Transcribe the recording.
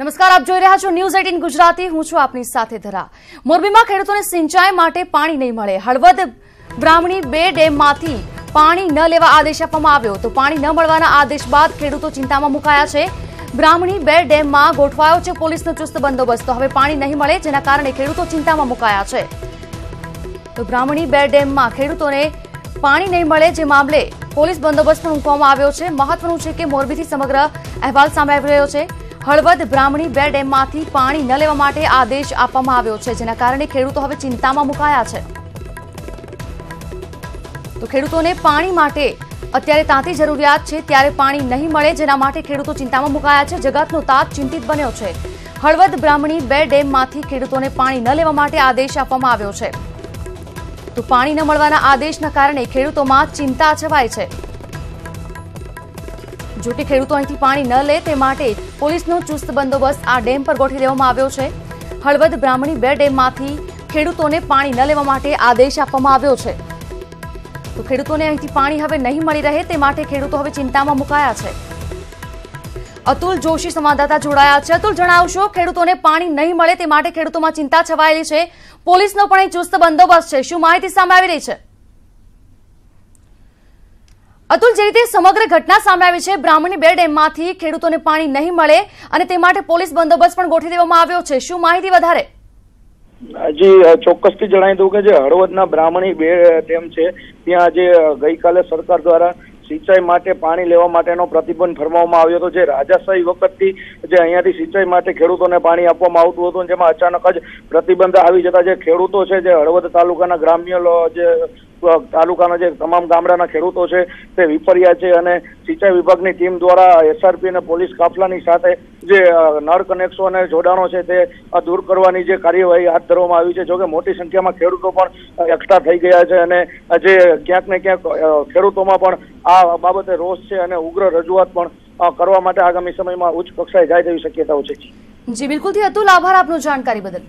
નમસ્કાર, આપ જોઈ રહ્યા છો ન્યૂઝ એટીન ગુજરાતી. હું છું આપની સાથે ધરા. મોરબીમાં ખેડૂતોને સિંચાઈ માટે પાણી નહીં મળે. હળવદ બ્રાહ્મણી બે ડેમમાંથી પાણી ન લેવા આદેશ આપવામાં આવ્યો. તો પાણી ન મળવાના આદેશ બાદ ખેડૂતો ચિંતામાં મુકાયા છે. બ્રાહ્મણી બે ડેમમાં ગોઠવાયો છે પોલીસનો ચુસ્ત બંદોબસ્ત. હવે પાણી નહીં મળે, જેના કારણે ખેડૂતો ચિંતામાં મુકાયા છે. તો બ્રાહ્મણી બે ડેમમાં ખેડૂતોને પાણી નહીં મળે જે મામલે પોલીસ બંદોબસ્ત મૂકવામાં આવ્યો છે. મહત્વનું છે કે મોરબીથી સમગ્ર અહેવાલ સામે આવી રહ્યો છે. હળવદ બ્રાહ્મણી બે ડેમમાંથી પાણી ન લેવા માટે આદેશ આપવામાં આવ્યો છે, જેના કારણે ખેડૂતો હવે ચિંતામાં મુકાયા છે. તો ખેડૂતોને પાણી માટે અત્યારે તાંતી જરૂરિયાત છે, ત્યારે પાણી નહીં મળે જેના માટે ખેડૂતો ચિંતામાં મુકાયા છે. જગતનો તાત ચિંતિત બન્યો છે. હળવદ બ્રાહ્મણી બે ડેમમાંથી ખેડૂતોને પાણી ન લેવા માટે આદેશ આપવામાં આવ્યો છે. તો પાણી ન મળવાના આદેશના કારણે ખેડૂતોમાં ચિંતા છવાય છે. જો કે ખેડૂતો અહીંથી પાણી ન લે તે માટે પોલીસનો ચુસ્ત બંદોબસ્ત આ ડેમ પર ગોઠવી દેવામાં આવ્યો છે. હળવદ બ્રાહ્મણી બે ડેમમાંથી ખેડૂતોને પાણી ન લેવા માટે આદેશ આપવામાં આવ્યો છે. તો ખેડૂતોને અહીંથી પાણી હવે નહીં મળી રહે તે માટે ખેડૂતો હવે ચિંતામાં મુકાયા છે. અતુલ જોશી સંવાદદાતા જોડાયા છે. અતુલ, જણાવશો, ખેડૂતોને પાણી નહીં મળે તે માટે ખેડૂતોમાં ચિંતા છવાયેલી છે. પોલીસનો પણ અહીં ચુસ્ત બંદોબસ્ત છે. શું માહિતી સામે આવી રહી છે? અતુલ, જે રીતે સમગ્ર ઘટના સામે આવી છે, બ્રાહ્મણી બે ડેમમાંથી ખેડૂતોને પાણી નહીં મળે અને તે માટે પોલીસ બંદોબસ્ત પણ ગોઠવી દેવામાં આવ્યો છે. શું માહિતી વધારે? જી ચોક્કસથી જણાવી દઉં કે જે હળવદના બ્રાહ્મણી બે ડેમ છે, ત્યાં જે ગઈકાલે સરકાર દ્વારા સિંચાઈ માટે પાણી લેવા માટેનો પ્રતિબંધ ફરમાવવામાં આવ્યો હતો. જે રાજાશાહી વખતથી જે અહીંયાથી સિંચાઈ માટે ખેડૂતોને પાણી આપવામાં આવતું હતું જેમાં અચાનક જ પ્રતિબંધ આવી જતા જે ખેડૂતો છે, જે હળવદ તાલુકાના ગ્રામ્ય જે તાલુકાના જે તમામ ગામડાના ખેડૂતો છે, તે વિફર્યા છે અને સિંચાઈ વિભાગની ટીમ દ્વારા એસઆરપી અને પોલીસ કાફલાની સાથે જે નળ કનેક્શનો અને જોડાણો છે તે દૂર કરવાની જે કાર્યવાહી હાથ ધરવામાં આવી છે. જોકે મોટી સંખ્યામાં ખેડૂતો પણ એકઠા થઈ ગયા છે અને જે ક્યાંક ને ક્યાંક ખેડૂતોમાં પણ આ બાબતે રોષ છે અને ઉગ્ર રજૂઆત પણ કરવા માટે આગામી સમયમાં ઉચ્ચ કક્ષાએ જાય તેવી શક્યતાઓ છે. જી બિલકુલથી અતુલ આભાર આપનો જાણકારી બદલ.